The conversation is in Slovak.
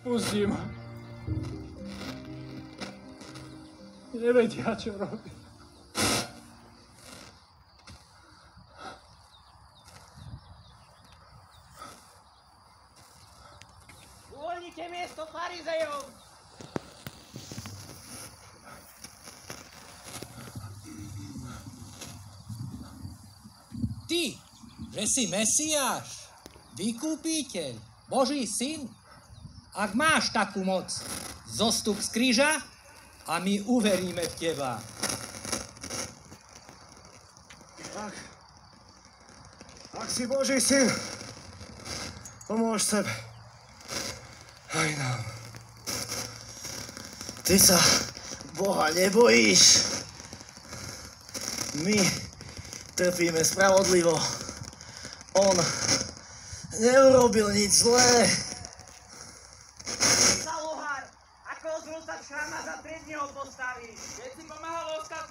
Pustí ma. Nevedia, čo robí. Uvoľnite miesto farizejom! Ty, že si Mesiáš, vykúpiteľ, Boží syn, ak máš takú moc, zostup z kríža a my uveríme v teba. Ak, ak si Boží syn, pomôž sebe. Aj nám. Ty sa Boha nebojíš. My trpíme spravodlivo. On neurobil nič zlé. sa šama za 3 dní postaví. Keď si pomáhal Oskar,